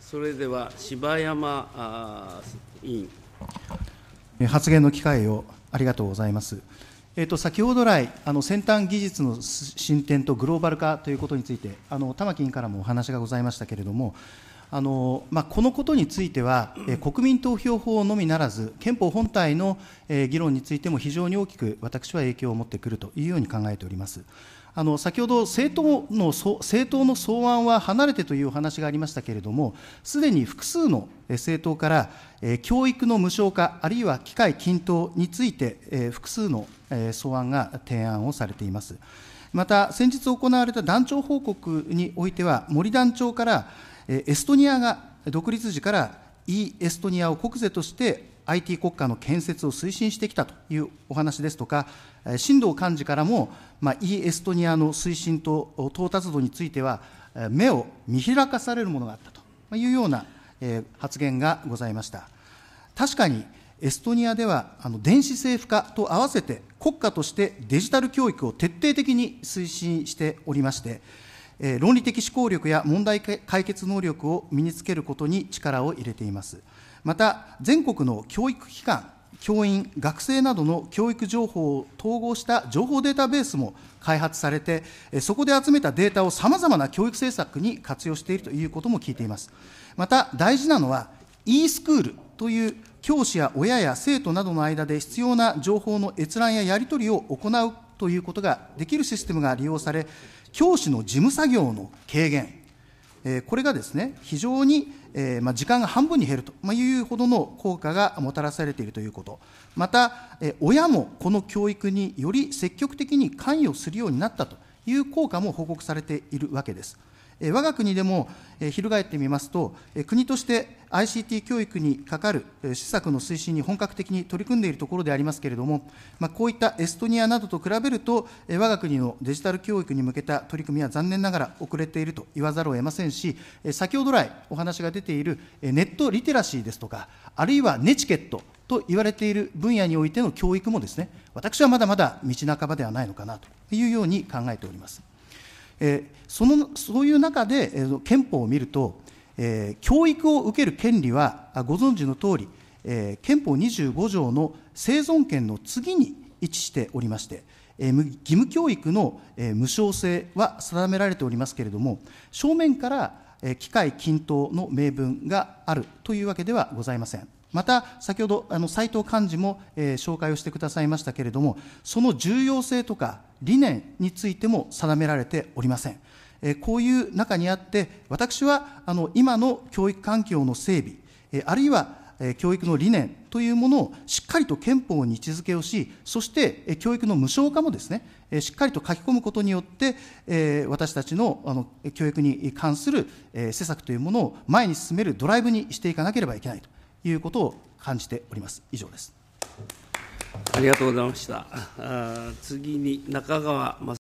それでは柴山委員。発言の機会をありがとうございます。えー、と先ほど来、あの先端技術の進展とグローバル化ということについて、あの玉木委員からもお話がございましたけれども、あのまあ、このことについては、え、国民投票法のみならず、憲法本体の、え、議論についても非常に大きく私は影響を持ってくるというように考えております。あの先ほど政党の、政党の草案は離れてというお話がありましたけれども、すでに複数の政党から、え教育の無償化、あるいは機会均等について、え複数の、え草案が提案をされています。また、先日行われた団長報告においては、森団長から、えエストニアが独立時から e エストニアを国是として IT 国家の建設を推進してきたというお話ですとか、新藤幹事からも、まあ、e エストニアの推進と到達度については、目を見開かされるものがあったというような発言がございました。確かにエストニアではあの電子政府化と合わせて国家としてデジタル教育を徹底的に推進しておりまして、え論理的思考力や問題解決能力を身につけることに力を入れています。また、全国の教育機関、教員、学生などの教育情報を統合した情報データベースも開発されて、そこで集めたデータをさまざまな教育政策に活用しているということも聞いています。また、大事なのは、e スクールという教師や親や生徒などの間で必要な情報の閲覧ややり取りを行うということができるシステムが利用され、教師の事務作業の軽減、これがですね、非常にえ、ま、時間が半分に減るというほどの効果がもたらされているということ、また、え、親もこの教育により積極的に関与するようになったという効果も報告されているわけです。我が国でも、翻ってみますと、国として ICT 教育にかかる施策の推進に本格的に取り組んでいるところでありますけれども、まあ、こういったエストニアなどと比べると、我が国のデジタル教育に向けた取り組みは残念ながら遅れていると言わざるを得ませんし、先ほど来お話が出ているネットリテラシーですとか、あるいはネチケットと言われている分野においての教育もですね、私はまだまだ道半ばではないのかなというように考えております。えそのそういう中で、え憲法を見ると、え教育を受ける権利はご存知のとおり、え憲法25条の生存権の次に位置しておりまして、え義務教育の、え無償性は定められておりますけれども、正面から、え機会均等の明文があるというわけではございません。また、先ほど、あの斉藤幹事も、えー、紹介をしてくださいましたけれども、その重要性とか理念についても定められておりません。こういう中にあって、私はあの今の教育環境の整備、あるいは教育の理念というものをしっかりと憲法に位置づけをし、そして教育の無償化もですね、しっかりと書き込むことによって、私たちのあの教育に関する施策というものを前に進めるドライブにしていかなければいけないということを感じております。以上です。ありがとうございました。あ次に中川